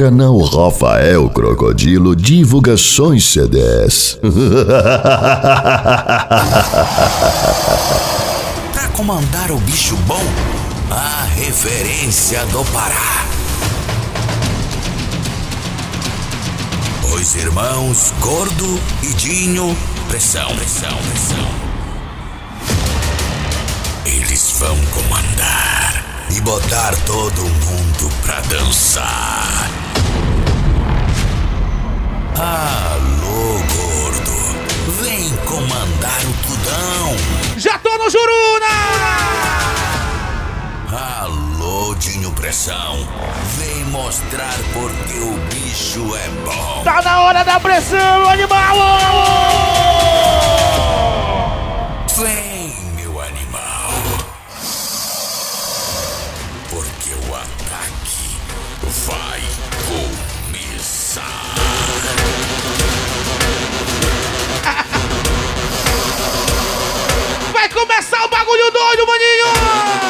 Canal Rafael Crocodilo Divulgações CDs. Pra comandar o bicho bom, a referência do Pará. Os irmãos Gordo e Dinho, pressão, pressão, pressão. Eles vão comandar e botar todo mundo pra dançar. Alô, gordo, vem comandar o tudão. Já tô no Juruna! Alô, Dinho Pressão, vem mostrar porque o bicho é bom. Tá na hora da pressão, animal! Vem, começar o bagulho doido, maninho!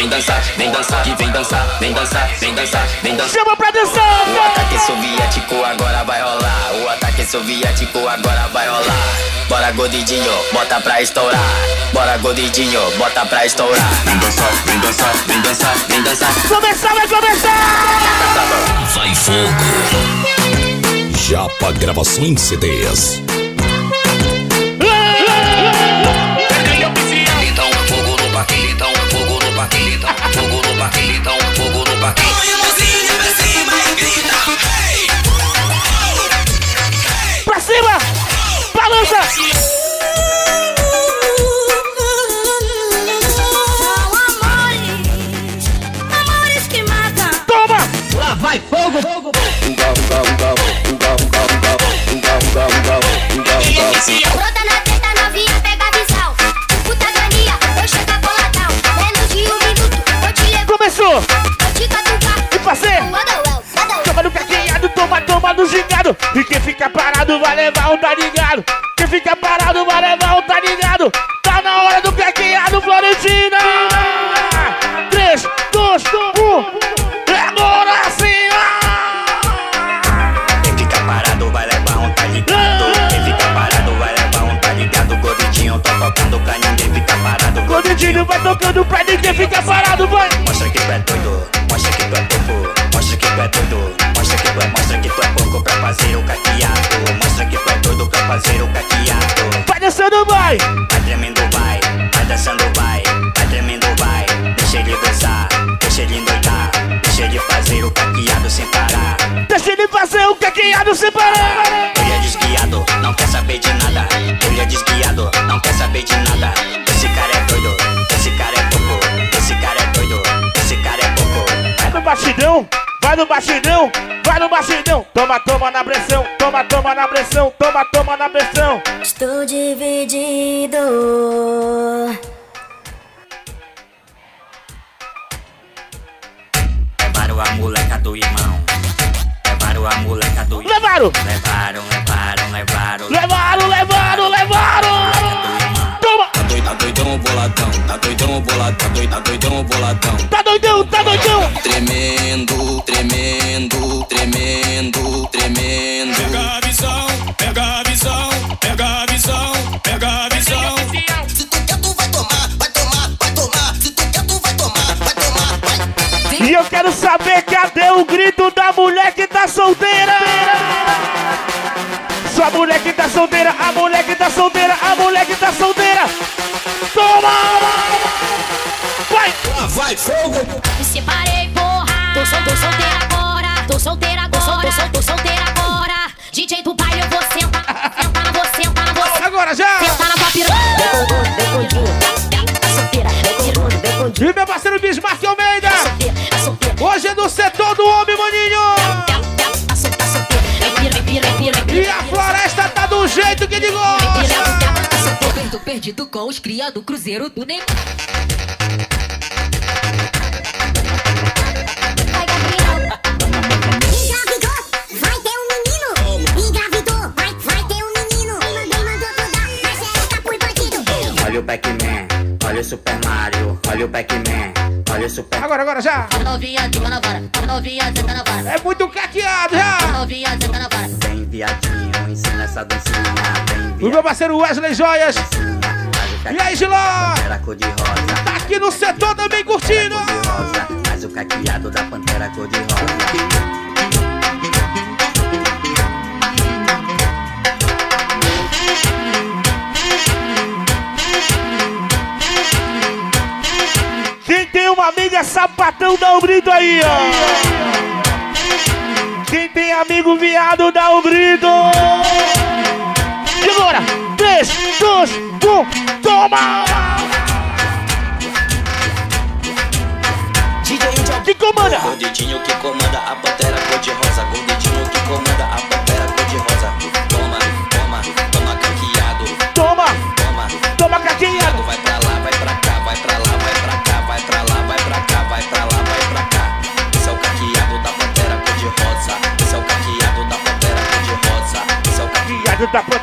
Vem dançar, vem dançar, vem dançar, que vem dançar, vem dançar, vem dançar, vem dançar. Chama pra dançar! O ataque soviético agora vai rolar. O ataque soviético agora vai rolar. Bora godidinho, bota pra estourar. Bora godidinho, bota pra estourar. Vem dançar, vem dançar, vem dançar, vem dançar. Começar, vai começar! Vai fogo. Japa Gravações CDs. É fogo no é fogo no parque, tá ligado. Quem fica parado vai levar batidão, vai no batidão. Toma, toma na pressão, toma, toma na pressão, toma, toma na pressão. Estou dividido. Levaram a moleca do irmão. Levaram a moleca do irmão. Levaram, Levaram, levaram, levaram. levaram, levaram, levaram. Toma, Tá doido, tá doidão, boladão. Tá doidão, boladão. Tá doidão, boladão. tá doidão, tá doidão. Da mulher que tá solteira. Sua mulher que tá solteira, a mulher que tá solteira, a mulher que tá solteira. Toma! Vai! Vai fogo! Me separei, porra. Tô, sol, tô solteira agora. Tô solteira agora. Tô, sol, tô, sol, tô solteira agora. DJ do baile, eu vou sentar. Sentar, vou sentar, vou sentar. Agora já! Sentar na tua piranha. Tá solteira, E meu parceiro Bismarck Almeida! tá solteira. Hoje é no setor do homem, bandido com os cria do Cruzeiro do Neymar. Olha o Pac-Man, olha o Super Mario, olha o Pac-Man, olha o Super Agora, agora já! Novinha senta na vara, novinha senta na vara. É muito caqueado já! Novinha senta na vara. Vem viadinho, ensina essa dancinha. Vem, o meu parceiro Wesley Joias. E aí, Giló? Pantera cor de rosa, Tá aqui no setor também curtindo. cor de rosa, faz o caqueado da pantera cor de rosa. Quem tem uma amiga sapatão, dá um grito aí, ó. Quem tem amigo viado, dá um grito. E agora? 3, 2, 1, toma! Que comanda? Gordidinho que comanda a pantera cor de rosa. Gordidinho que comanda a pantera cor de rosa. Toma, toma, toma caqueado. Toma, Toma, toma caquinhado. vai pra lá, vai pra cá, vai pra lá, vai pra cá, vai pra lá, vai pra cá, vai pra lá, vai pra cá. Esse é o caqueado da pantera cor de rosa. Esse é o caqueado da pantera cor de rosa. Esse é o Caqueado da pantera.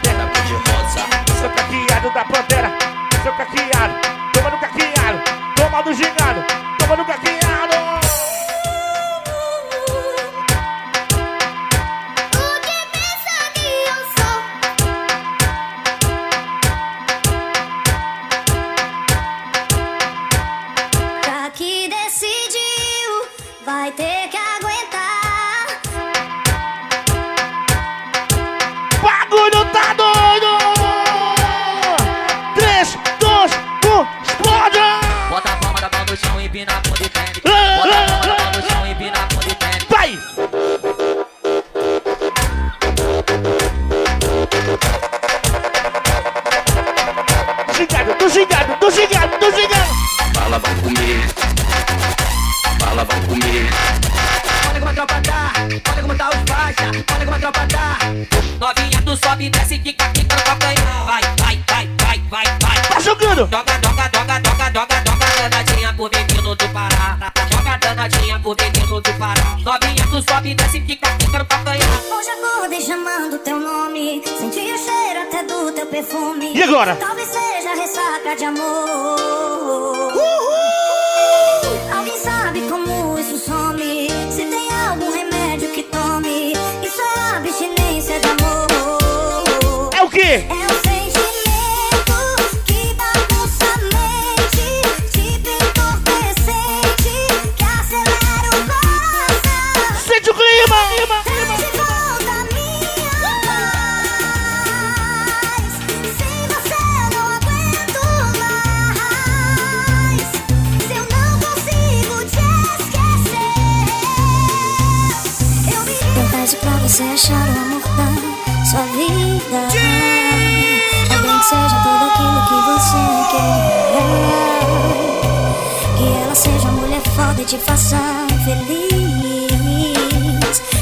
Te faça feliz.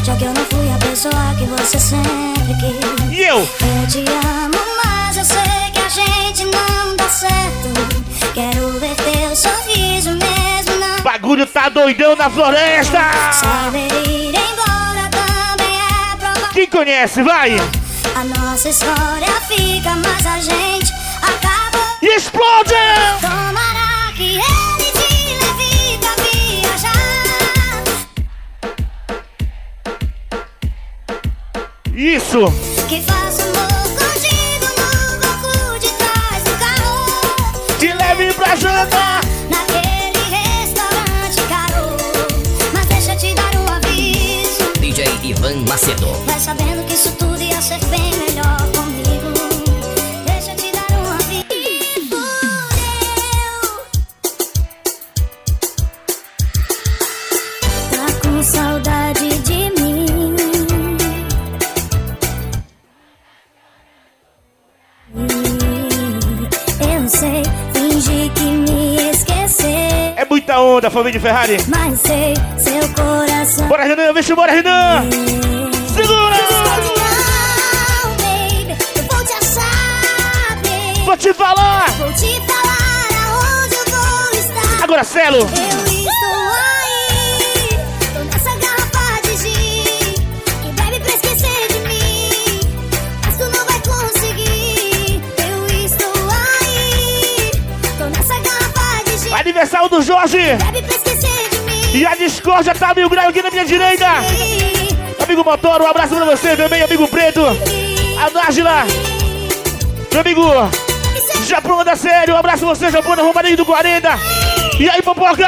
Já que eu não fui a pessoa que você sempre quis. E eu? Eu te amo, mas eu sei que a gente não dá certo. Quero ver teu sorriso mesmo não. Bagulho tá doidão na floresta! Saber ir embora também é prova. Quem conhece, vai! A nossa história fica, mas a gente acaba. Explode! Tomara que ele Isso! Que faça amor contigo no banco de trás do carro. Te leve pra jantar! Naquele restaurante caro. Mas deixa eu te dar um aviso. DJ Ivan Macedo. Vai sabendo que isso tudo ia ser bem melhor família Ferrari! Mas sei, seu coração. Bora, Renan! Vem embora, Renan! Segura! Vou te falar! Vou te falar aonde eu vou estar. Agora, Celo! Eu estou do Jorge. E a discórdia tá mil graus aqui na minha direita. Amigo Motor, um abraço pra você também, amigo Preto. A Nájila. Meu amigo Japão da série, um abraço pra você, Japão da Romarinho do 40. E aí, Popoca?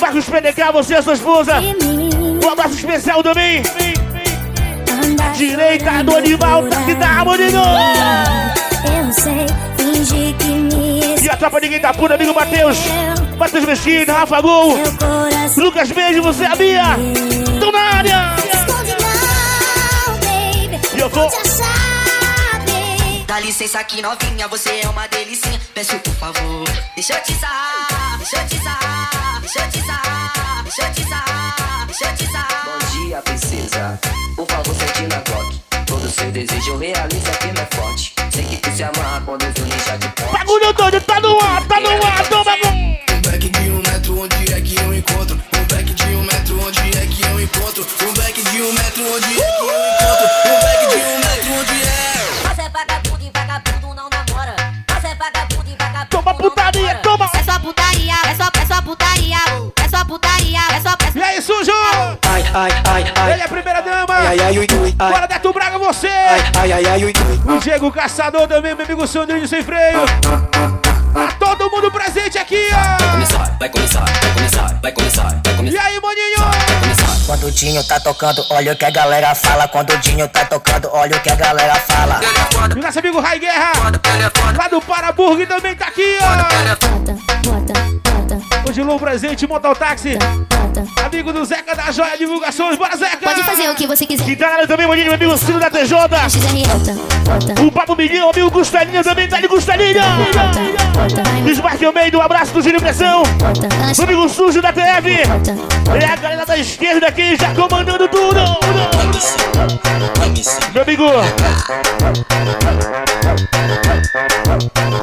Marcos PDK, você e a sua esposa. Um abraço especial também. Direita do animal, tá que tá, maninho. Eu sei, fingi que me E a tropa ninguém tá pura, amigo Matheus. Matheus Mesquita, Rafa Gol. Lucas Beijo, você é a Bia. Tô na área. E eu vou. Dá licença aqui, novinha, você é uma delicinha. Peço por favor, deixa eu te sarrar, deixa eu te sarrar, deixa eu te sarrar, deixa eu te sarrar, deixa eu te sarrar. Bom dia, princesa. Por favor, sente na toque. Todo seu desejo eu realizo aqui não é forte. Sei que tu se amarra quando eu uso ninja de pote. Bagulho doido, tá no ar, tá no ar, toma. Ai, ai, ai, ai. Ele é a primeira dama. Ai, ai, ui, ui, ai. Bora, Neto Braga, você. Ai, ai, ai, ui, ui. O Diego Caçador também, meu amigo Sandrinho sem freio. Tá todo mundo presente aqui, ó. Começar, vai começar, vai começar, vai começar, vai E começar, aí, maninho? vai. Quando o Dinho tá tocando, olha o que a galera fala. Quando o Dinho tá tocando, olha o que a galera fala. E nosso amigo Rai Guerra. Lá do Paraburg também tá aqui, ó. Bota, bota, bota, Hoje Lou presente, mototáxi. Amigo do Zeca da Joia Divulgações. Bora, Zeca. Pode fazer o que você quiser. E tá na área também, maninho, meu amigo Ciro da TJ. O Papo Menino, amigo Gustalinha também tá de bota. Desmarque ao meio, um abraço do Gírio Pressão. Meu amigo Sujo da TF. bota, É a galera da esquerda aqui já comandando tudo. Meu amigo.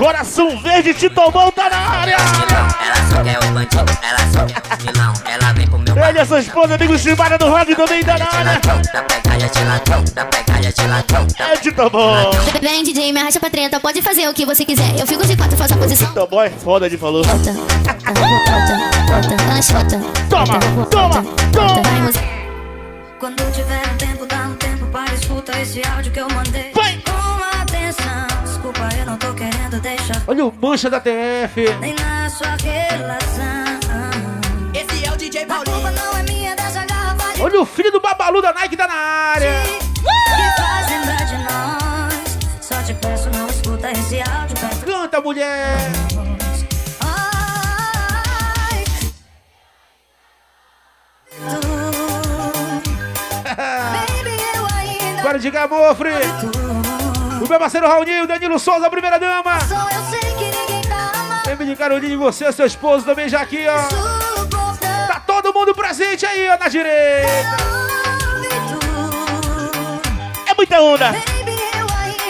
Coração Verde Titomão tá na área. Ela só quer os bandidos, ela só quer os milão. Ela vem pro meu Ele a sua esposa, amigo Chibara do Rock também tá na área. Da pegalha de ladrão, da pegalha de ladrão. É Titomão. Vem, DJ, me arrasta pra treta. Pode fazer o que você quiser. Eu fico de quatro, faço a posição. Titomão é foda de falou. Bota, bota, bota, bota, lanche, bota. Toma, toma, toma. Quando tiver um tempo, dá um tempo para escutar esse áudio que eu mandei. Olha o mancha da TF. nem na sua relação. Esse é o DJ A culpa não é minha dessa garrafa de Olha o filho do Babalu da Nike tá na área. que faz lembrar de nós. Só te peço, não escuta esse áudio, peço. Canta, mulher. Ai. Baby, eu ainda Agora de Gamofre. O meu parceiro Raulinho, Danilo Souza, primeira dama. sou, eu sei que ninguém tá de Caroline, você, seu esposo também já aqui, ó. Tá todo mundo presente aí, ó, na direita. É muita onda.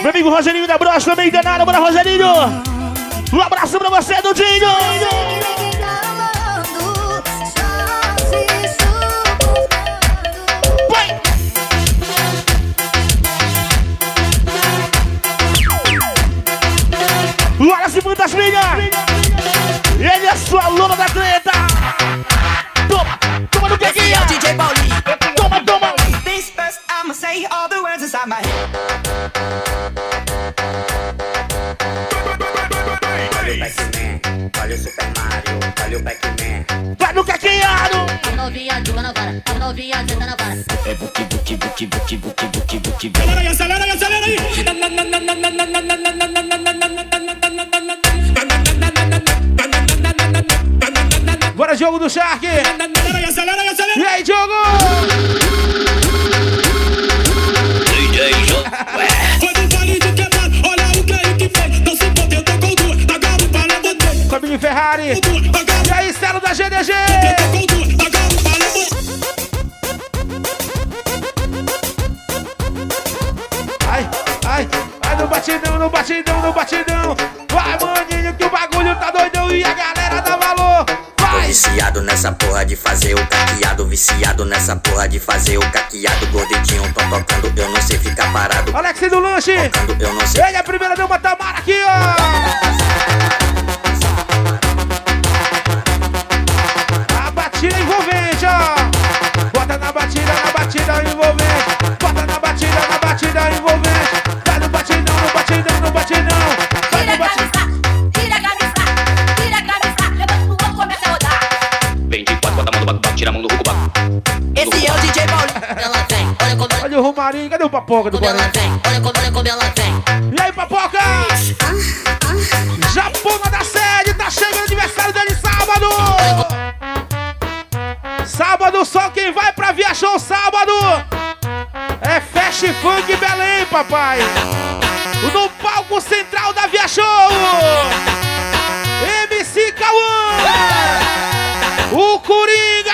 Meu amigo Rogerinho da Brocha também danado, bora Rogerinho. Um abraço pra você, Dudinho. My head. Olha o Super Mario, olha o Pac-Man. Vai no caqueado. Novinha, joga na vara. Novinha, senta na vara. É buki, buki, buki, buki, buki, buki, buki. Bora, jogo do Shark. E aí, jogo? No batidão, no batidão. Vai, maninho, que o bagulho tá doidão e a galera dá valor. Tô Vai. viciado nessa porra de fazer o caqueado. Viciado nessa porra de fazer o caqueado. Gordidinho, tô tocando, eu não sei ficar parado. Alex do lanche. Tocando, eu não sei. Ele é a primeira dama Tamara aqui, ó. Papoca do Guarim? Olha como, olha como ela. E aí, Papoca? Japona da sede, tá chegando o aniversário dele sábado! Sábado, só quem vai pra Via Show sábado é Fast Funk Belém, papai! No palco central da Via Show! MC Cauã! O Coringa!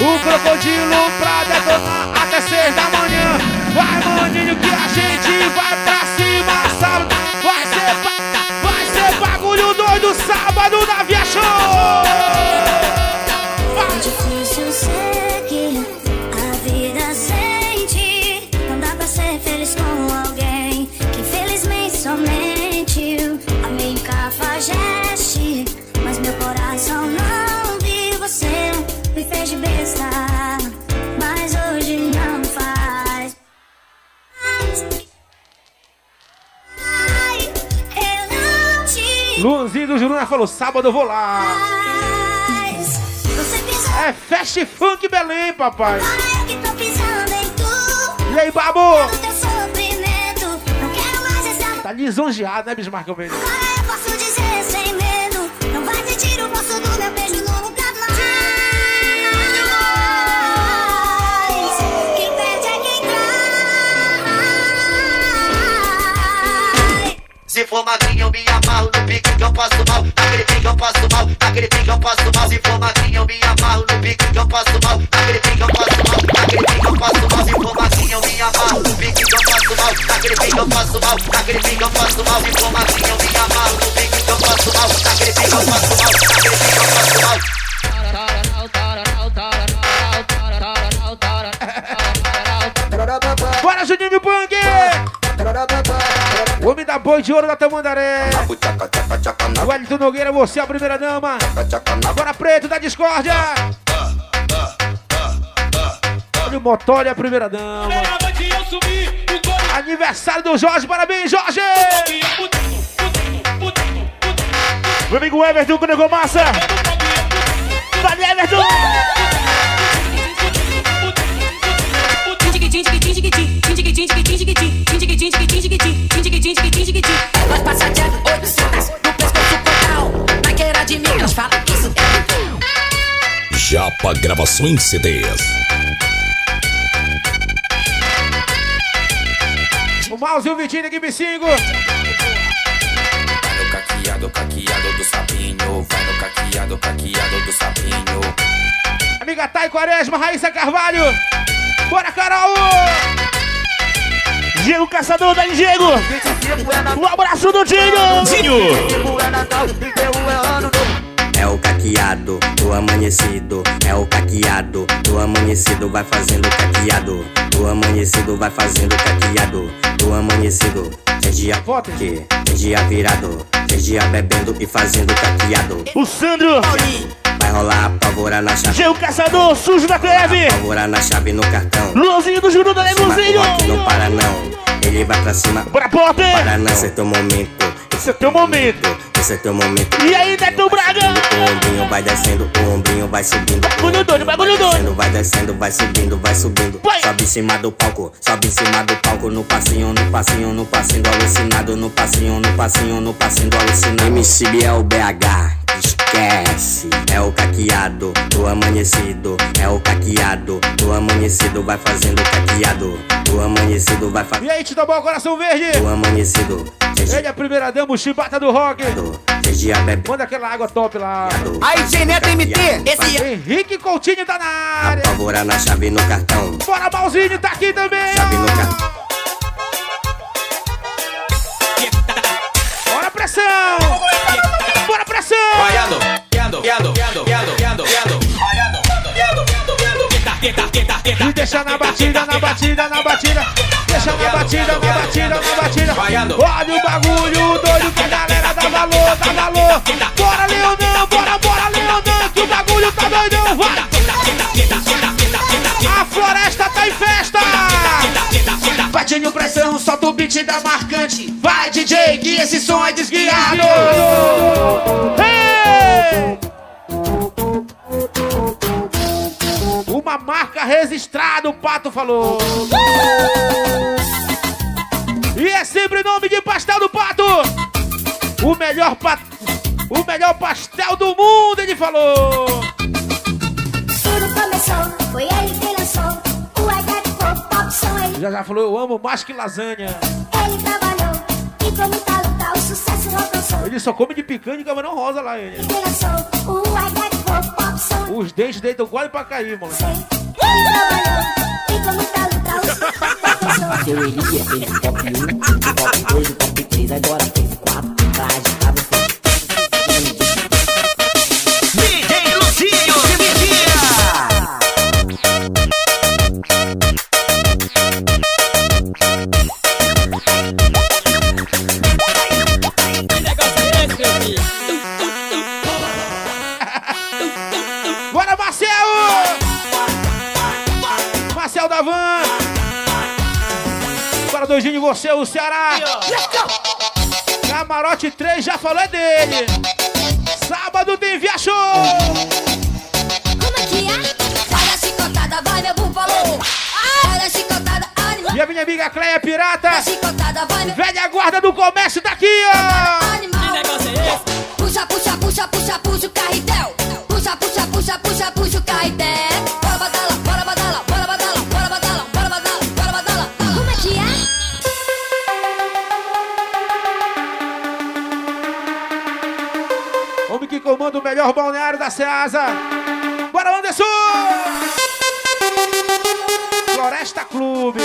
O Crocodilo pra detonar a gente vai pra cima sábado! Vai ser, vai ser bagulho doido sábado na Juruna falou: sábado eu vou lá! É Fast Funk Belém, papai! tu. E aí, Babu? O teu sofrimento, não quero mais essa Tá lisonjeado, né, Bismarck eu posso dizer sem medo. Não vai sentir o gosto do meu beijo nunca mais. Quem perde é quem trai. Se for magrinha que eu passo mal Naquele pique eu passo mal, naquele pique eu passo mal Se for eu me amarro no pique que eu passo mal Naquele pique eu passo mal, naquele pique eu passo mal Se for eu me amarro no pique que eu passo mal Naquele pique eu passo mal, naquele pique eu passo mal Se for eu me amarro no pique que eu passo mal Naquele pique eu passo mal, da boi de ouro da Tamandaré. O Wellington Nogueira, você é a primeira dama. Agora preto da discórdia. Olha o Motório, a primeira dama. Aniversário do Jorge, parabéns, Jorge! Meu amigo Everton, Conego Massa. Vale, Everton! Nós passa de 800 no pescoço total. Na queira de mim, elas falam que isso é Japa Gravações CDs. O Mouse e o Vitinho da Equipe 5. Vai no caqueado, caqueado do sapinho. Vai no caqueado, caqueado do sapinho. Amiga Thay Quaresma, Raíssa Carvalho. Bora, Carol! Diego Caçador, Dani Diego. Um abraço do Dinho. Dinho. É o caqueado do amanhecido, é o caqueado do amanhecido, vai fazendo caqueado. Do amanhecido vai fazendo caqueado. Do amanhecido, tem dia que, tem dia virado, tem dia bebendo e fazendo caqueado. O Sandro. Vai rolar a pólvora na chave. Diego Caçador, sujo da TV. Pólvora na chave no cartão. Luanzinho do Juru da Leguzinho. Aqui não para não. Ele vai pra cima. Bora, Potter. Para não. Esse é teu momento. Esse é teu momento. Esse é teu momento. E aí, Neto Braga? O ombrinho vai descendo, o ombrinho vai subindo. Bagulho doido, bagulho Vai doido. vai descendo, vai subindo, vai subindo. Sobe em cima do palco, sobe em cima do palco. No passinho, no passinho, no passinho do alucinado. No passinho, no passinho, no passinho do alucinado. MC é o BH, esquece. É o caqueado do amanhecido. É o caqueado do amanhecido. Vai fazendo caqueado. Do amanhecido vai fazendo. E aí, Tita Boa, Coração Verde. Do amanhecido. Ele é a primeira dama, o chibata do rock. Manda aquela água top lá. Aí, G Neto MT, esse Henrique Coutinho tá na área. Pólvora na chave no cartão. Bora, Balzinho, tá aqui também. Chave no cartão. Bora, pressão. Vaiando. Vaiando. E deixa na batida, na batida, na batida. Deixa na batida, na batida, na batida. Olha o bagulho doido que a galera dá valor, dá valor. Patinho pressão, solta o beat da marcante. Vai, DJ, que esse som é desguiado. Hey! Uma marca registrado, o Pato falou. E é sempre nome de pastel do Pato. O melhor pa... o melhor pastel do mundo, ele falou. Tudo começou, foi ele que lançou Já já falou, eu amo mais que lasanha. ele trabalhou e com muita luta o sucesso alcançou. Ele só come de picanha e camarão rosa lá, ele. Lançou. Os dentes dele estão quase pra cair, mano. Ele trabalhou e com muita luta o sucesso alcançou. Seu fez o top 1, o top 2, o top 3, agora fez o 4. Pra agitar Marcel da Van! Bora, doidinho de você, o Ceará! Camarote 3, já falou é dele! Sábado tem Via Show! Como é que é? Vai a chicotada, vai meu. Vai a chicotada, animal. E a minha amiga Cleia Pirata! Vai a chicotada, vai meu Velha guarda do comércio tá aqui, ó! Melhor balneário da Ceasa! Bora, Anderson! Floresta Clube!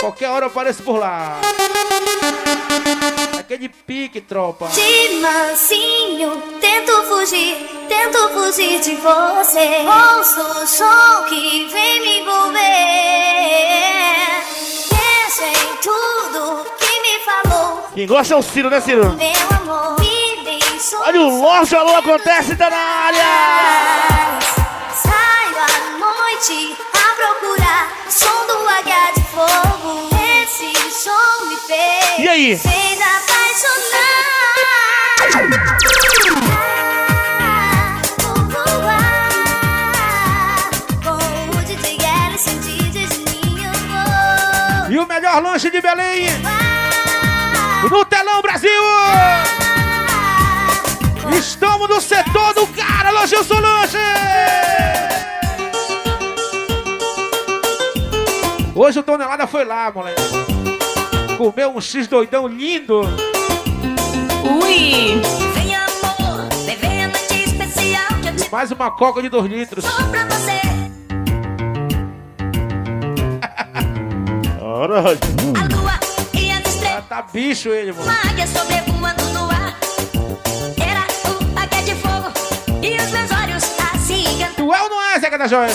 Qualquer hora eu apareço por lá. Aquele pique, tropa. De mansinho, tento fugir, tento fugir de você. Ouço o som que vem me envolver. Penso em tudo que me falou. Quem gosta é o Ciro, né, Ciro? Meu amor, deixou. Olha o Lorde, alô, acontece, tá na área! Saio à noite a procurar o som do H de fogo. Esse som me fez. E aí? Fez apaixonar. E o melhor lanche de Belém! No Telão Brasil! Estamos no setor do cara, Gilson Lanche! Hoje o Tonelada foi lá, moleque. Comeu um X doidão lindo. Ui! Vem amor, bebê a noite especial que eu te Mais uma coca de 2 litros. dou pra você. Ora, A lua e as estrelas, tá bicho ele, mano. uma águia sobrevoando e os meus olhos assim cantando. Tu é ou não é, Zeca da Joia?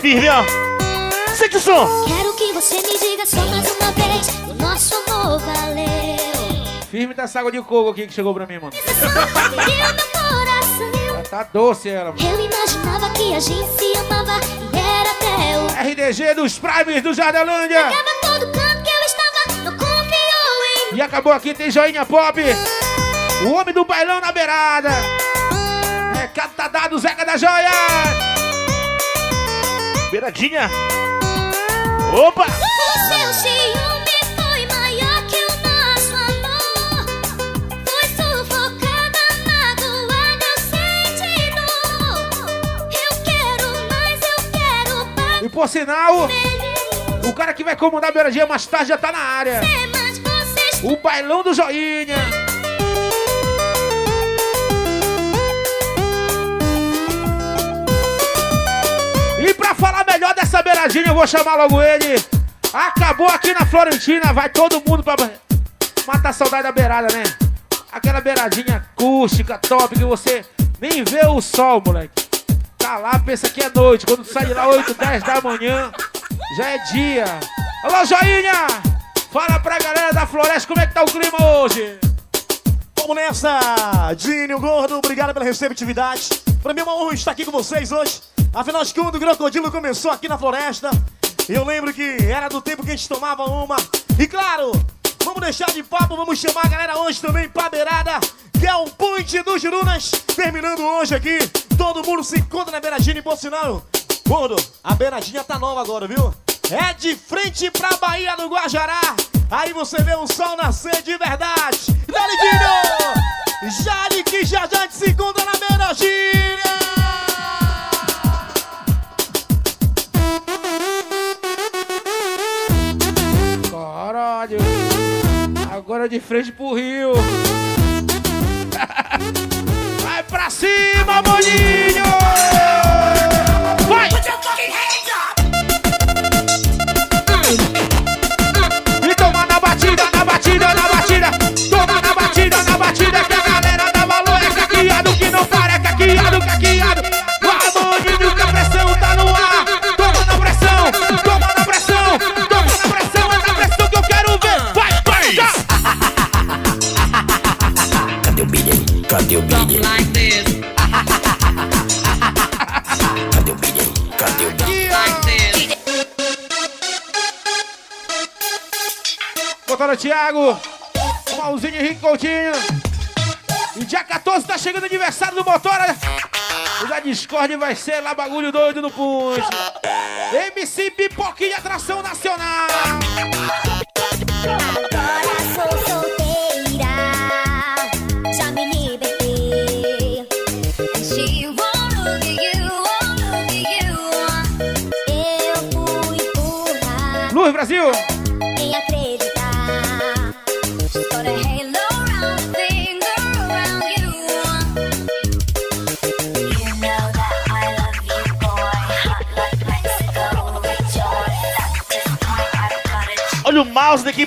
Firme, ó. Sente o som. Quero que você me diga só mais uma vez o nosso amor valeu. Firme dessa água de coco aqui que chegou pra mim, mano. Ela tá doce ela, mano. Eu imaginava que a gente se amava e era até o. RDG dos Primes do Jardelândia. Todo canto que eu estava, não confiou em E acabou aqui, tem joinha pop. O homem do bailão na beirada. Recado tá dado, Zeca da Joia. Beiradinha. Opa! O seu ciúme foi maior que o nosso amor. Foi sufocada, magoada, eu senti dor. Eu quero mais, eu quero mais. E por sinal, o cara que vai comandar a beiradinha mais tarde já tá na área. Vocês O bailão do joinha. Falar melhor dessa beiradinha, eu vou chamar logo ele. Acabou aqui na Florentina, vai todo mundo pra matar a saudade da beirada, né? Aquela beiradinha acústica, top, que você nem vê o sol, moleque. Tá lá, pensa que é noite. Quando sai de lá 8, 10 da manhã, Já é dia. Alô, Joinha! Fala pra galera da Floresta como é que tá o clima hoje. Vamos nessa! Dinho Gordo, obrigado pela receptividade. Pra mim é uma honra estar aqui com vocês hoje. Afinal de contas, o Crocodilo começou aqui na floresta. Eu lembro que era do tempo que a gente tomava uma. E claro, vamos deixar de papo, vamos chamar a galera hoje também pra beirada, que é o Ponte dos Jurunas. Terminando hoje aqui, todo mundo se encontra na beiradinha e por sinal. Gordo, a beiradinha tá nova agora, viu? É de frente pra Bahia do Guajará. Aí você vê o sol nascer de verdade. Dali, Dinho! Jale que já já se encontra na beiradinha. Agora de frente pro rio. Vai pra cima, Boninho! Vai! E toma na batida, na batida, na batida. Toma na batida, na batida. Que a galera dá valor. É caqueado que não para, é caqueado, Cadê o Billy? Cadê o Billy? Cadê o Billy? Motora Thiago, Malzinho Henrique Coutinho. E dia 14 tá chegando o aniversário do Motora. O da Discord vai ser lá bagulho doido no punch.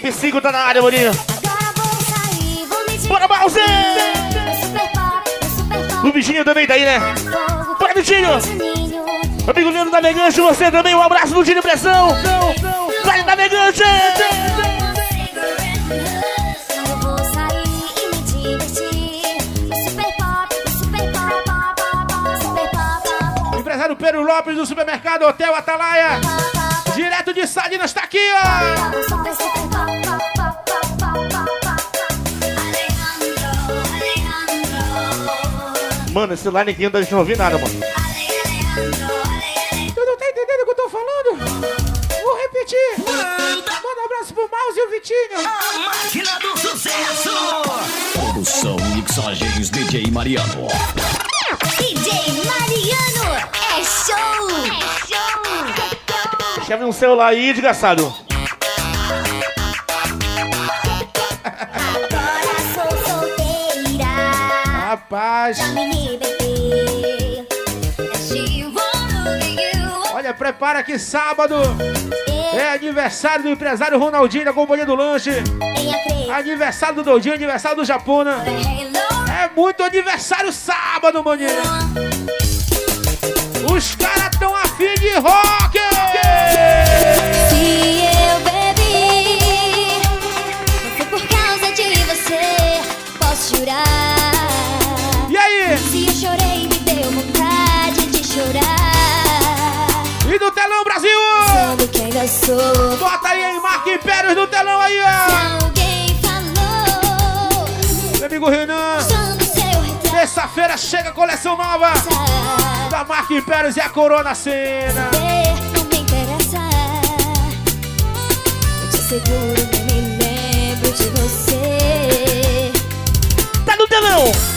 Equipe 5 tá na área, Boninho. Me Bora, pop. O bichinho também tá aí, né? Bora, bichinho! Amigo Leandro Navegante, você também, um abraço do Dinho Pressão! Vai, Navegante! Eu vou sair e me divertir. Super pop, super pop, pop, pop, super pop, pop. Empresário Pedro Lopes do supermercado Hotel Atalaia. Direto de Salinas, tá aqui, ó! Mano, esse line aqui a gente não ouviu nada, mano. Tu não tá entendendo o que eu tô falando? Vou repetir. Manda um abraço pro Mouse e o Vitinho. Máquina do sucesso! Produção e mixagens DJ Mariano. DJ Mariano, é show! É show! Chave um celular aí, desgraçado. Agora sou solteira. Rapaz. Prepara que sábado é aniversário do empresário Ronaldinho da Companhia do Lanche. Aniversário do Doidinho, aniversário do Japona. É muito aniversário sábado, maninho. Os caras tão afim de rock! Sou. Bota aí, hein, Impérios no telão aí, ó! Alguém falou. Meu amigo Renan. Terça-feira chega a coleção nova da Marca Impérios e a Corona Cena. Não me interessa. Eu te asseguro que me lembro de você. Tá no telão!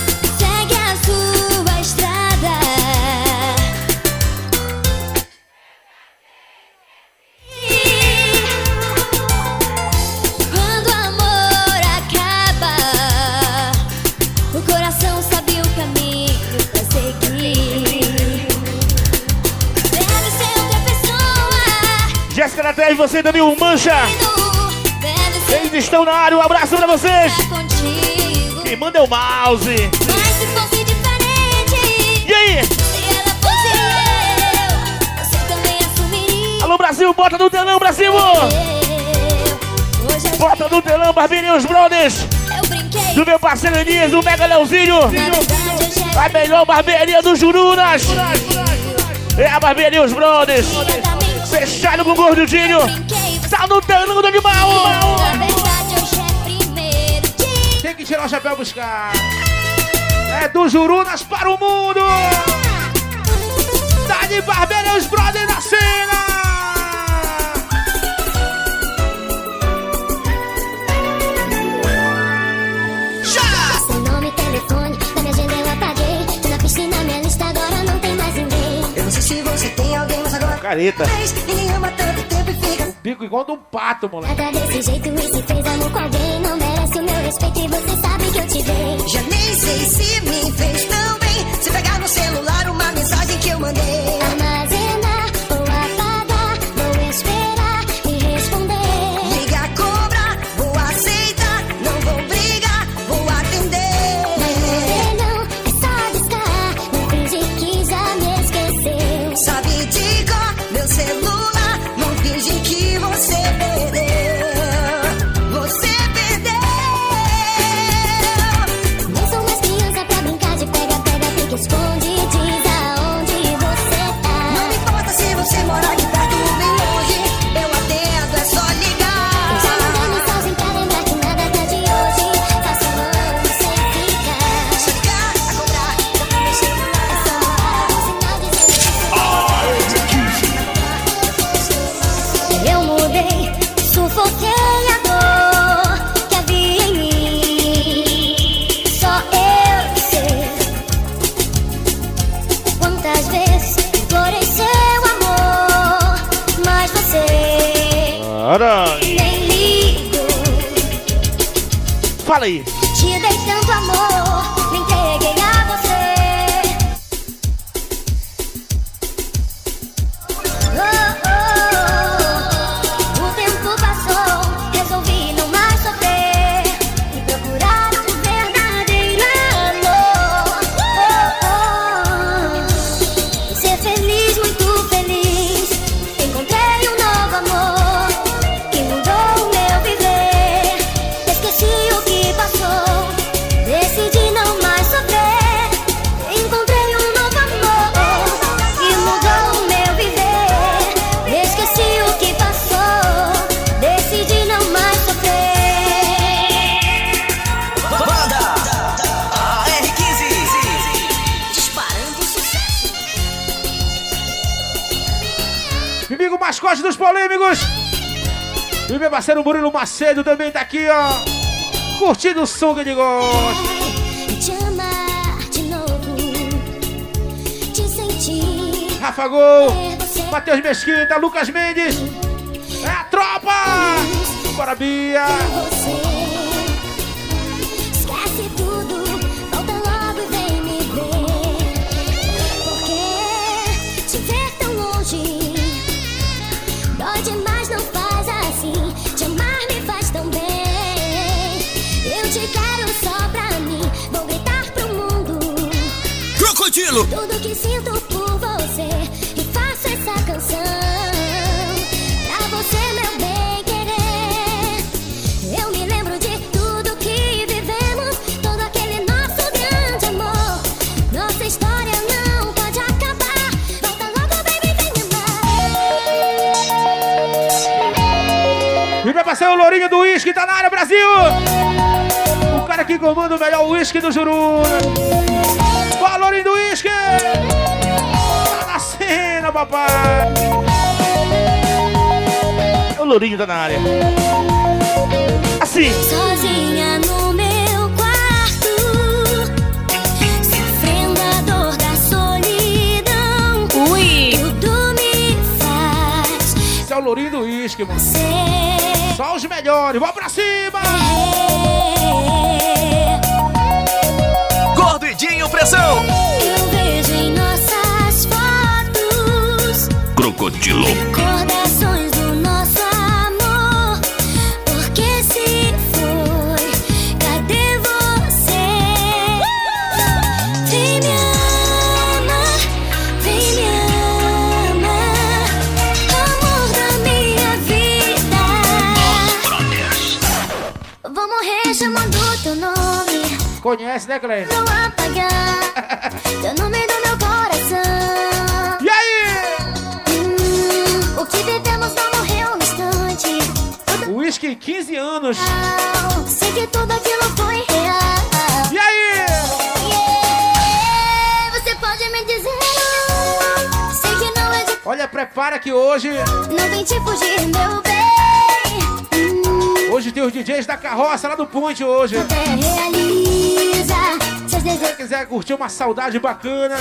Você também, o Mancha. Eles estão na área, um abraço pra vocês. contigo. Quem manda é o mouse. E aí? Alô, Brasil, bota no telão, Brasil! Bota no telão, Barbinha os Brothers! Do meu parceiro Elias, do Mega Leozinho! A melhor barbearia do Jurunas! É a barbearia os Brothers! Fechado com o gordinho! Tá no telão do animal! Tem que tirar o chapéu buscar! É do Jurunas para o mundo! Tá de barbearia os Brothers na cena! Careta. Ninguém ama tanto tempo e fica. Bico igual de um pato, moleque. Nada desse jeito e se fez amor com alguém. Não merece o meu respeito e você sabe que eu te dei. Já nem sei se me fez tão bem. Se pegar no celular uma mensagem que eu mandei. Armazenar Caralho. Fala aí. Te dei tanto amor, dos polêmicos. E meu parceiro Murilo Macedo também tá aqui, ó. Curtindo o som que ele gosta. Rafa Gol, Matheus Mesquita, Lucas Mendes. É a tropa! Bora, Bia! Crocodilo! Tudo que sinto por você e faço essa canção pra você, meu bem querer. Eu me lembro de tudo que vivemos, todo aquele nosso grande amor. Nossa história não pode acabar. Volta logo, baby, vem me amar. E meu parceiro Lourinho do Whisky tá na área, Brasil! Que comanda o melhor whisky do Juruna. Lourinho do Whisky! Tá na cena, papai! O Lourinho tá na área. Assim! Sozinha no meu quarto, sofrendo a dor da solidão. Tudo me faz Esse é o Lourinho do Whisky, mano. Só os melhores, vamos pra cima! Gordo Dinho Pressão Eu vejo em nossas fotos Crocodilo. recordações Conhece, né, Cleide? Não apagar teu nome do meu coração. E aí? Hum, o que vivemos não morreu no instante. Whisky, 15 anos. Sei que tudo aquilo foi real. E aí? Yeah, você pode me dizer. Sei que não é de. Olha, prepara que hoje. Não tente fugir, meu bem. Hoje tem os DJs da carroça lá do Ponte hoje. Se quiser curtir uma saudade bacana,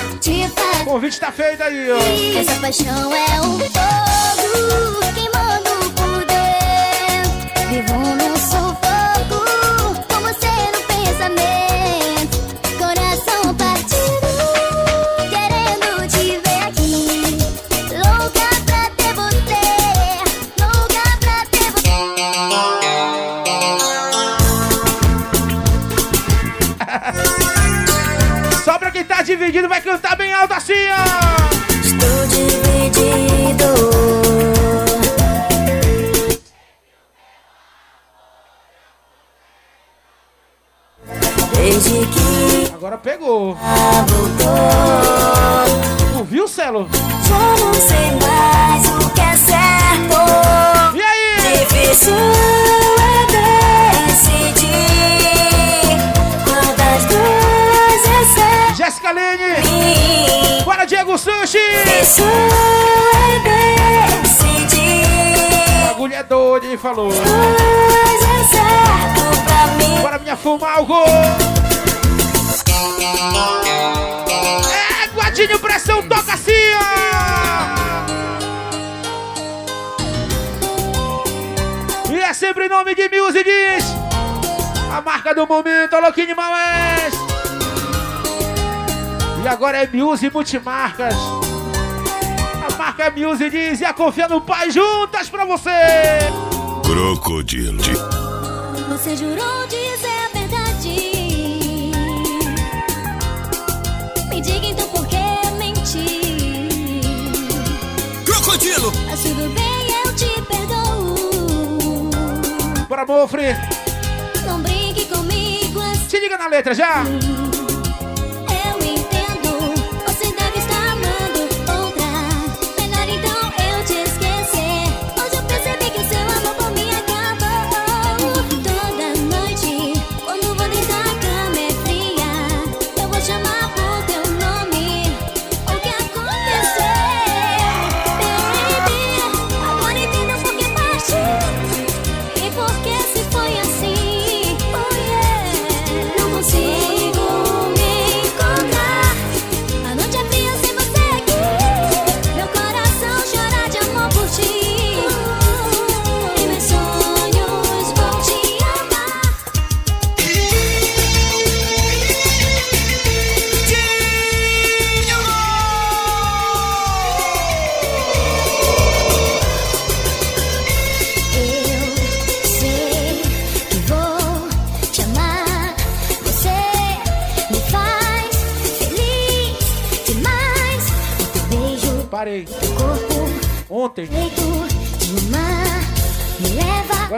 o convite tá feito aí, ó. Essa paixão é um fogo queimando por dentro. Vivo num sufoco com você no pensamento. Dividido vai cantar bem alto assim, ó. Estou dividido. Desde que Agora pegou. voltou, Ouviu, Celo? já não sei mais o que é certo. E aí? Difícil Bagulho é doido, ele falou. mim. Bora, minha fumalgo. É, Guadinho Pressão, toca assim, ó. E é sempre em nome de Music diz. A marca do momento, alô, King Maués. E agora é Muse Multimarcas. A marca Muse diz e a Confia no Pai juntas pra você. Crocodilo. Você jurou dizer a verdade. Me diga então por que mentir. Crocodilo. Mas tudo bem, eu te perdoo. Bora, Mofre. Não brinque comigo assim. Se liga na letra já.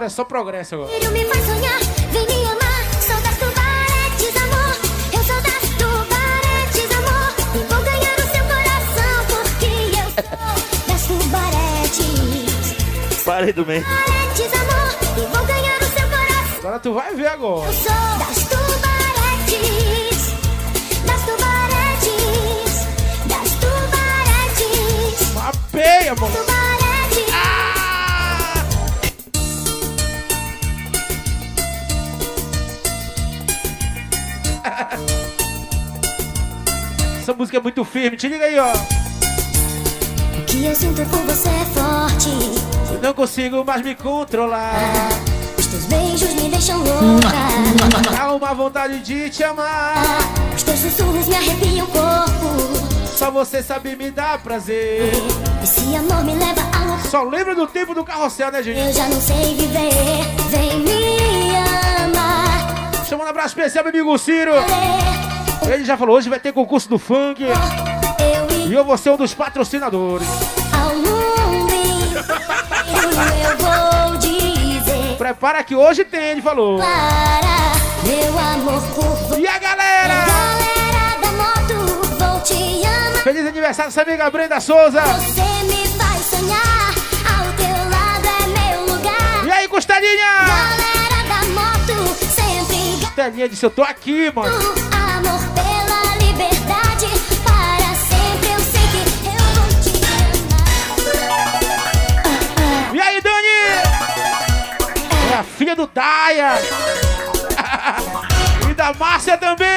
É só progresso agora. filho, me faz sonhar. Vem me amar. Sou das tubaretes, amor. Eu sou das tubaretes, amor. E vou ganhar o seu coração porque eu sou das tubaretes. Parei do meio. Tubaretes, amor. E vou ganhar o seu coração. Agora tu vai ver agora. Eu sou das tubaretes, das tubaretes, das tubaretes, Uma peia, mano. Essa música é muito firme. Te liga aí, ó. O que eu sinto por você é forte. Não consigo mais me controlar. Os teus beijos me deixam louca. Dá uma vontade de te amar. Os teus sussurros me arrepiam o corpo. Só você sabe me dar prazer. Esse amor me leva a loucura. Só lembra do tempo do carrossel, né, gente? Eu já não sei viver. Vem me amar. Chamando um abraço especial, meu amigo Ciro. Ele já falou, hoje vai ter concurso do funk. Eu E eu vou ser um dos patrocinadores. ao mundo inteiro eu vou dizer. Prepara que hoje tem, ele falou. Para, meu amor por E a galera? Galera da moto, vou te amar. Feliz aniversário, essa amiga Brenda Souza. Você me faz sonhar. Ao teu lado é meu lugar. E aí, Costelinha? Galera da moto, sempre Costelinha disse, eu tô aqui, mano. Amor pela liberdade. Para sempre eu sei que eu vou te amar. E aí, Dani? É a filha do Daia. e da Márcia também.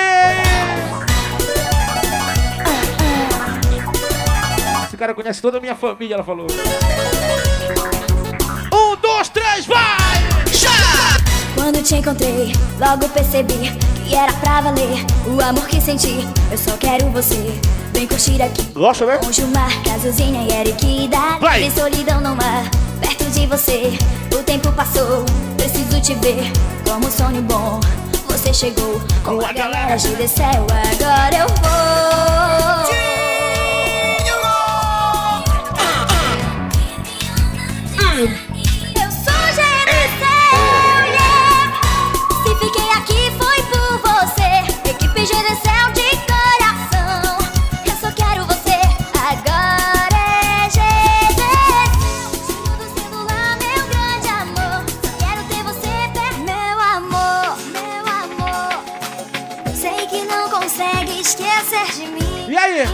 Esse cara conhece toda a minha família, ela falou. Um, dois, três, vai! Quando te encontrei, logo percebi que era pra valer o amor que senti. Eu só quero você. Vem curtir aqui. Gosta, né? Com Gilmar, Cazuzinha e Eriquida. Vai. Tem solidão no mar, perto de você. O tempo passou, preciso te ver. Como um sonho bom, você chegou. Com a galera de céu, agora eu vou. De coração. Eu só quero você. Agora é GD. Celular, meu grande amor. Só quero ter você perto, meu amor, meu amor. Sei que não consegue esquecer de mim. E aí?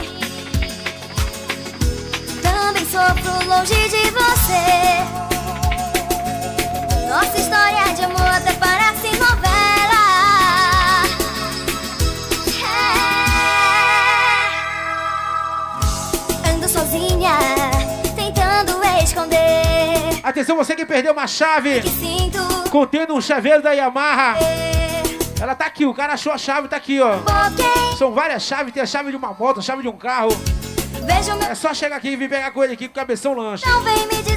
Também sofro longe de você. Nossa história de amor Atenção, você que perdeu uma chave contendo um chaveiro da Yamaha. Ela tá aqui, o cara achou a chave, tá aqui, ó. São várias chaves, tem a chave de uma moto, a chave de um carro. É só chegar aqui e vir pegar com ele aqui com o cabeção lanche. Não vem me dizer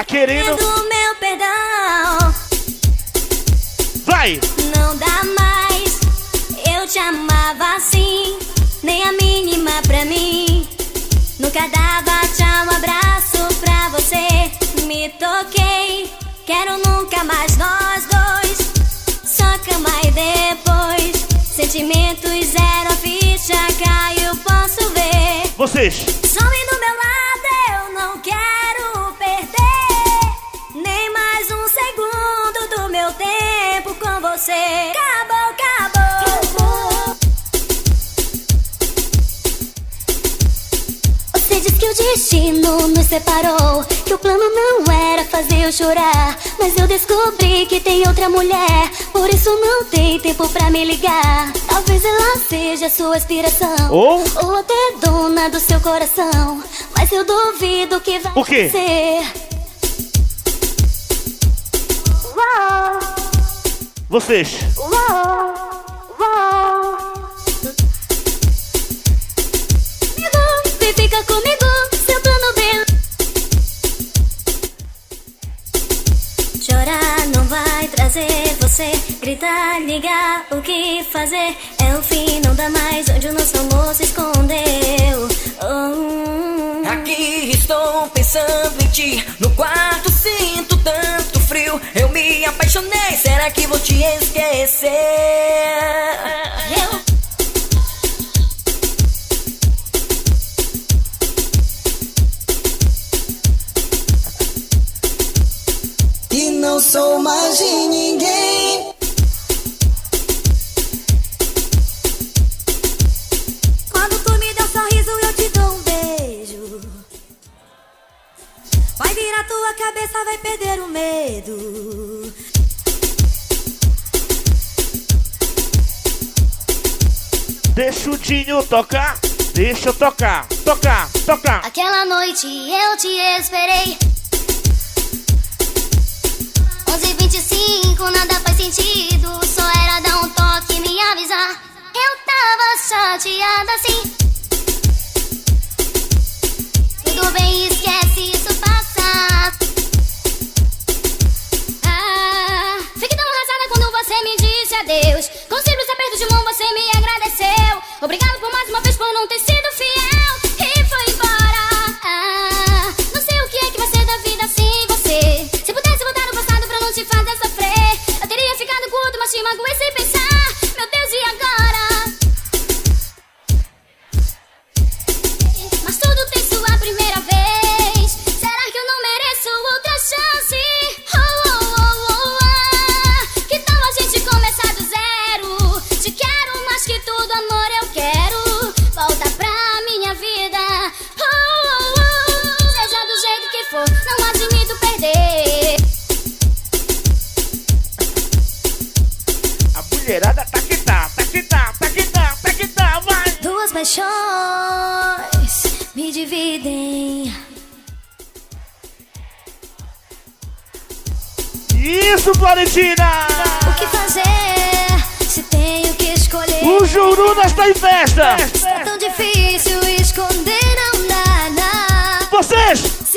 Tá querendo? Meu perdão, Vai! não dá mais. Eu te amava assim, nem a mínima pra mim. Nunca dava tchau, abraço pra você. Me toquei, quero nunca mais nós dois. Só cama e depois. Sentimentos zero, a ficha caiu, posso ver. Vocês! Some do destino nos separou. Que o plano não era fazer eu chorar. Mas eu descobri que tem outra mulher. Por isso não tem tempo pra me ligar. Talvez ela seja sua inspiração. Ou? Ou até dona do seu coração. Mas eu duvido que vai O quê? ser. Vocês. uau, uau. Trazer você. Gritar, ligar, o que fazer? É o fim, não dá mais onde o nosso amor se escondeu. Oh. Aqui estou pensando em ti. No quarto sinto tanto frio. Eu me apaixonei, será que vou te esquecer? Eu não sou mais de ninguém. Quando tu me deu um sorriso, eu te dou um beijo. Vai virar tua cabeça, vai perder o medo. Deixa o Dinho tocar. Deixa eu tocar. Tocar, tocar. Aquela noite eu te esperei. 11h25, nada faz sentido. Só era dar um toque e me avisar. Eu tava chateada assim. Tudo bem, esquece isso passar. Ah, fiquei tão arrasada quando você me disse adeus. Com simples aperto de mão você me agradeceu. Obrigado por mais uma vez por não ter sido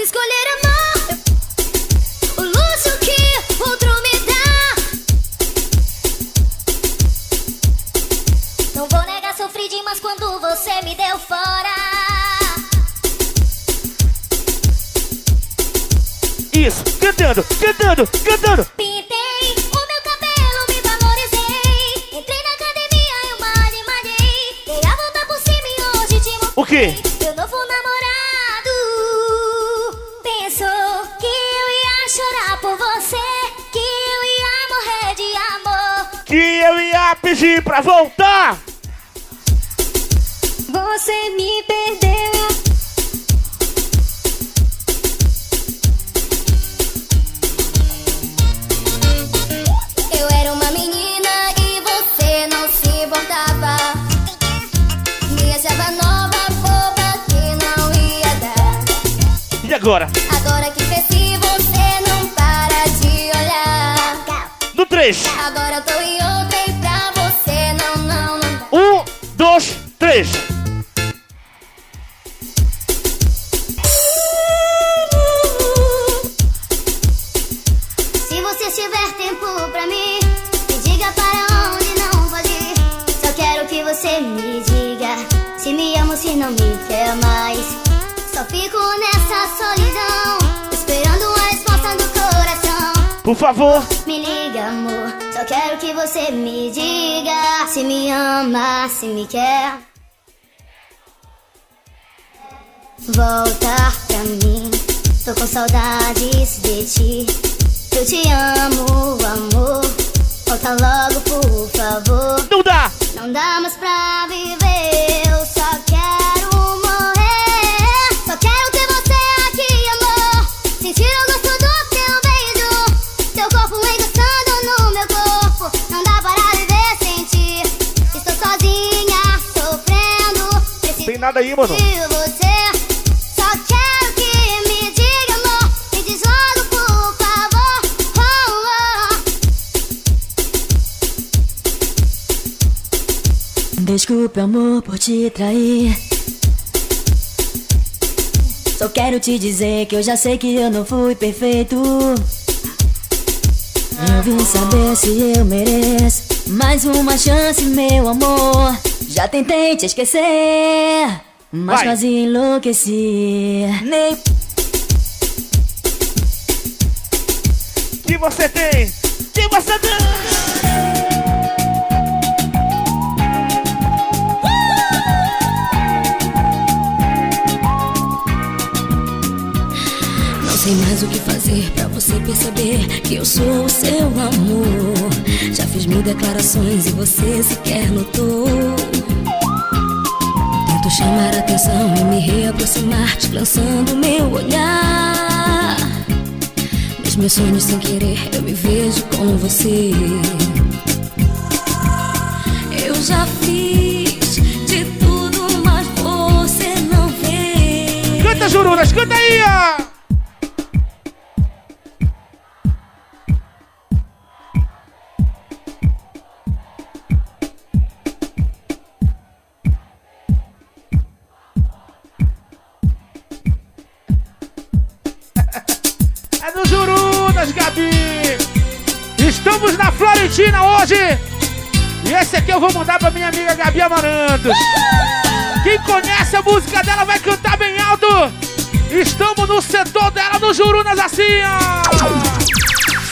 escolher amor, o luxo que outro me dá. Não vou negar, sofri demais quando você me deu fora. Isso, cantando, cantando, cantando! Pra voltar! Você me perdeu. Eu era uma menina e você não se importava. Me achava nova, boba que não ia dar. E agora? Agora que cresci, você não para de olhar. No 3. Agora eu tô me ama, se me quer. Volta pra mim, tô com saudades de ti. Eu te amo, amor. Volta logo, por favor. Não dá! Não dá mais pra viver. Oh, oh. Desculpe, amor, por te trair. Só quero te dizer que eu já sei que eu não fui perfeito. Eu vim saber se eu mereço mais uma chance, meu amor. Já tentei te esquecer, mas Vai. quase enlouqueci. Nem que você tem? Que você tem? Não sei mais o que fazer pra você perceber que eu sou o seu amor. Já fiz mil declarações e você sequer notou. Tento chamar atenção e me reaproximar, lançando meu olhar. Nos meus sonhos sem querer, eu me vejo com você. Eu já fiz de tudo, mas você não vê. Canta, Jurunas, canta aí! Hoje! E esse aqui eu vou mandar pra minha amiga Gabi Amarantos. Quem conhece a música dela vai cantar bem alto. Estamos no setor dela no Jurunas assim, ó.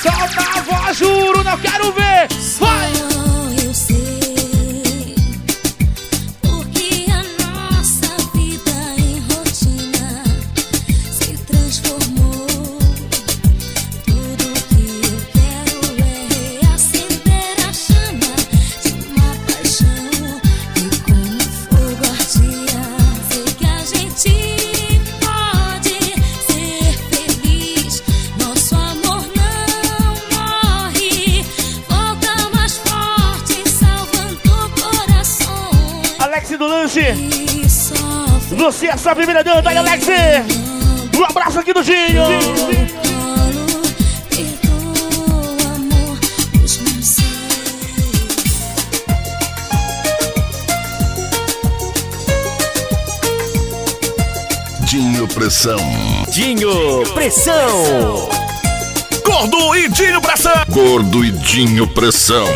Solta a voz, Juruna, eu quero ver. Vai! Alex do Lanche. Sofre. Você é a sua primeira dama, olha, Alex. Um abraço aqui do seus. Dinho Pressão. Dinho Pressão. Gordo e Dinho Pressão. Gordo e Dinho Pressão.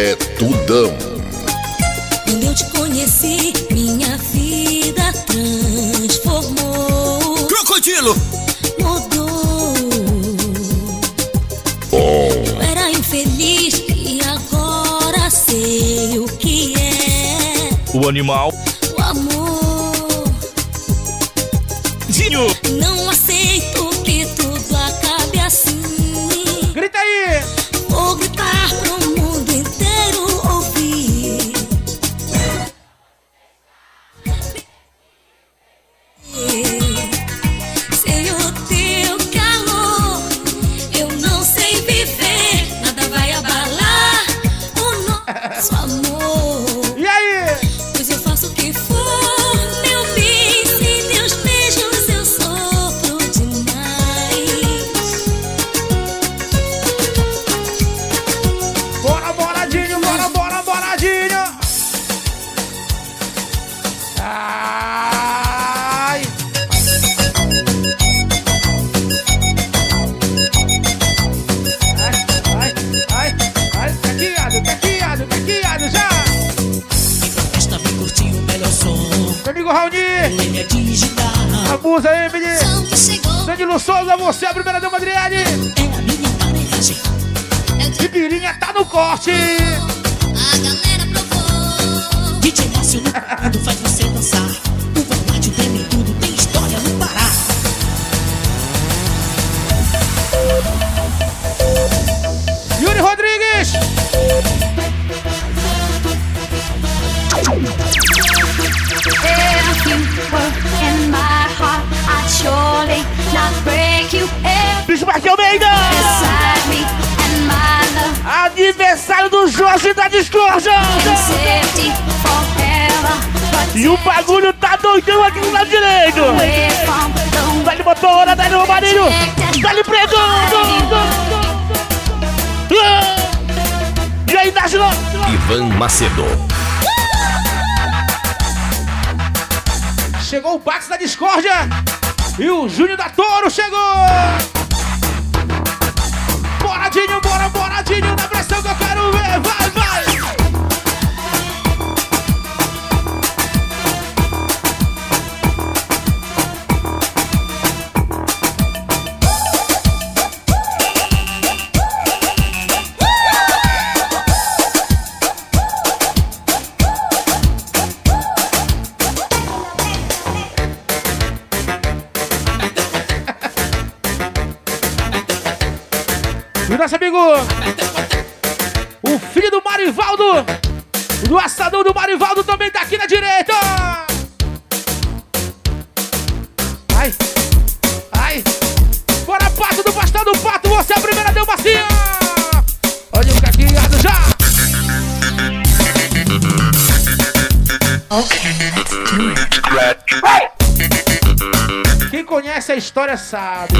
É tudão. Quando eu te conheci, minha vida transformou. Crocodilo. Mudou. Eu era infeliz e agora sei o que é O animal. Sabe.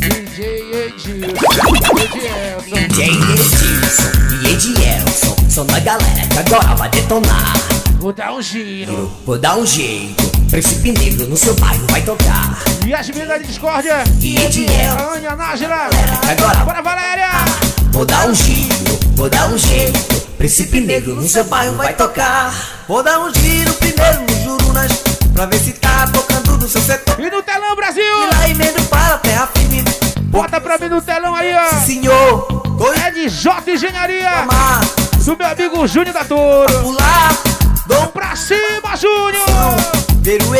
DJ Edilson, Edilson. DJ Edilson e Edielson são da galera que agora vai detonar. Vou dar um giro. Vou dar um jeito, príncipe negro no seu bairro vai tocar. E as meninas de discórdia. E Ediel. Ania Nájila. Agora. Bora, Valéria. Vou dar um giro, vou dar um jeito, príncipe negro no seu bairro vai tocar. Vou dar um giro primeiro no Jurunas Pra ver se Senhor É de J Engenharia. Do meu amigo Júnior da Toro Pular Dom pra cima, Júnior. Ver o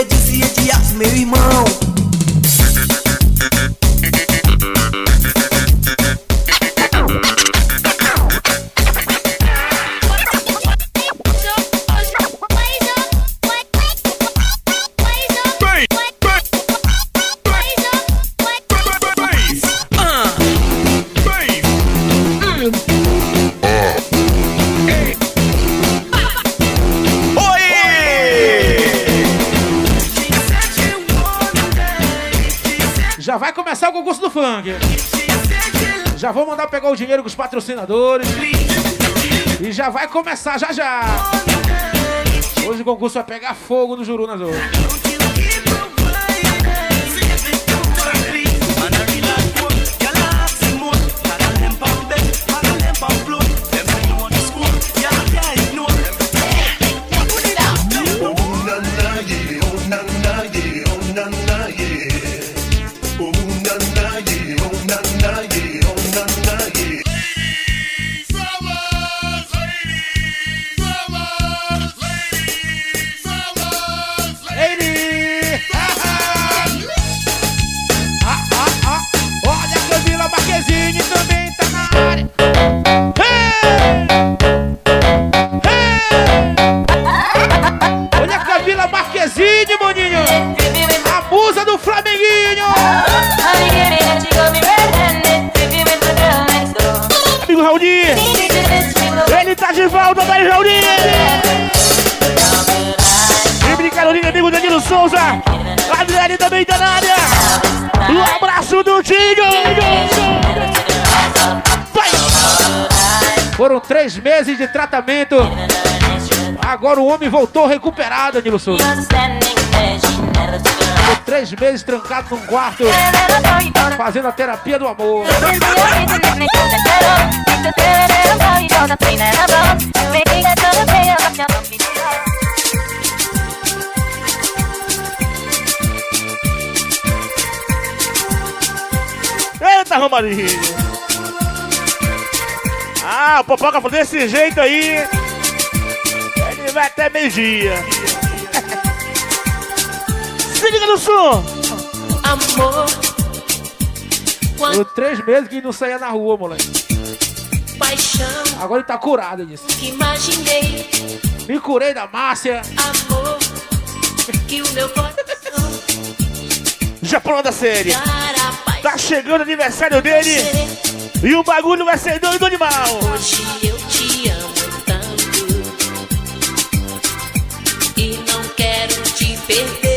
o concurso do funk. Já vou mandar pegar o dinheiro com os patrocinadores. E já vai começar já já. Hoje o concurso vai pegar fogo no Jurunas hoje. Homem voltou recuperado, Danilo Souza. Ficou três meses trancado num quarto, fazendo a terapia do amor. Eita, Romarinho. Ah, o Popoca falou desse jeito aí. Vai até meio-dia. Se liga no som. Amor, Foi três meses que não saía na rua, moleque. paixão Agora ele tá curado disso. imaginei. Me curei da Márcia. Amor, que o meu coração Japão da série. Tá chegando o aniversário dele. E o bagulho vai ser doido animal. Hoje eu baby.